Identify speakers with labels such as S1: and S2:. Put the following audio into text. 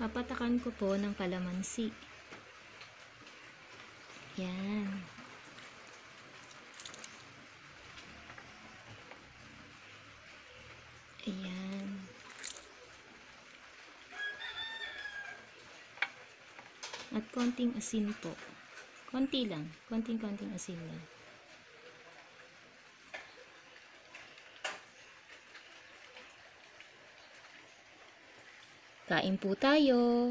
S1: Papatakan ko po ng kalamansi. Yan. Ayan. At konting asin po. Konti lang. Konting-konting asin lang. Kain po tayo.